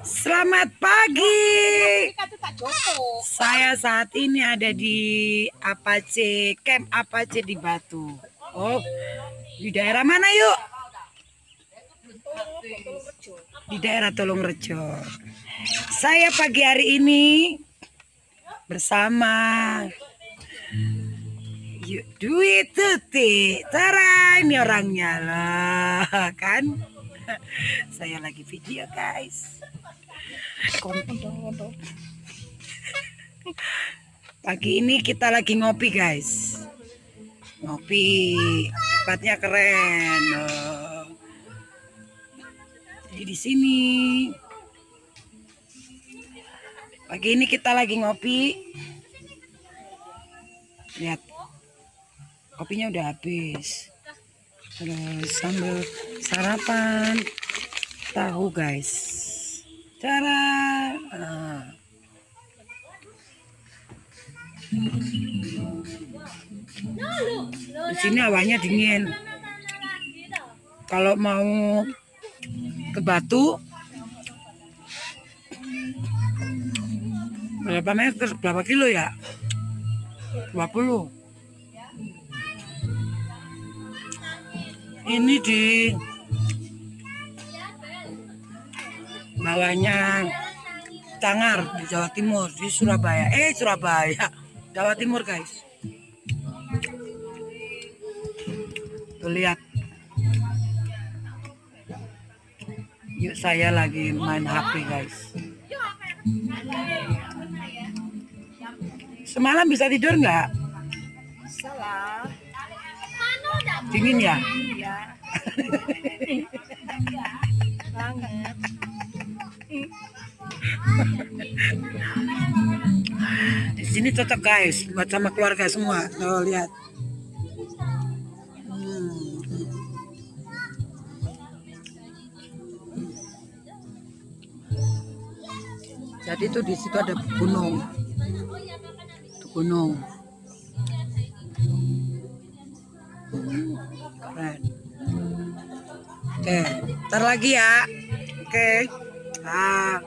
Selamat pagi. Saya saat ini ada di Apache, Camp Apache di Batu. Oh, di daerah mana yuk? Di daerah Tolong Rejo. Saya pagi hari ini bersama Yuk duit tuti. Tara ini orangnya lah kan. Saya lagi video guys. Pagi ini kita lagi ngopi guys. Ngopi, tempatnya keren. Oh. Jadi di sini. Pagi ini kita lagi ngopi. Lihat, kopinya udah habis. Terus sambal sarapan tahu guys. Cara nah. di sini awalnya dingin. Kalau mau ke Batu berapa meter? Berapa kilo ya? 20 ini di bawahnya Tangar di Jawa Timur di Surabaya. Eh Surabaya. Jawa Timur guys. Tuh lihat. Yuk saya lagi main HP guys. Semalam bisa tidur nggak? Dingin ya. Di sini cocok guys, buat sama keluarga semua. Tuh lihat. Hmm. Jadi tuh di situ ada gunung. Itu gunung. Hmm, Keren. Oke, ntar lagi ya. Oke. Ah.